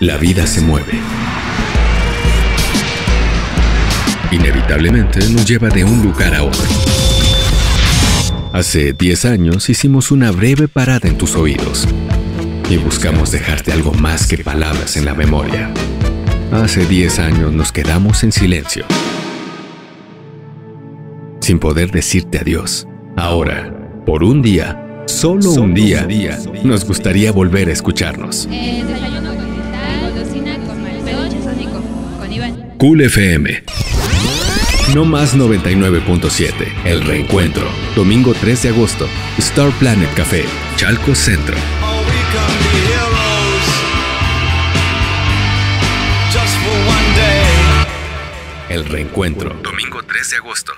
La vida se mueve. Inevitablemente nos lleva de un lugar a otro. Hace 10 años hicimos una breve parada en tus oídos y buscamos dejarte algo más que palabras en la memoria. Hace 10 años nos quedamos en silencio, sin poder decirte adiós. Ahora, por un día, solo, un día, nos gustaría volver a escucharnos. Eh, con Iván. Cool FM. No más 99.7. El reencuentro. Domingo 3 de agosto. Star Planet Café. Chalco Centro. El reencuentro. Domingo 3 de agosto.